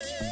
Yeah.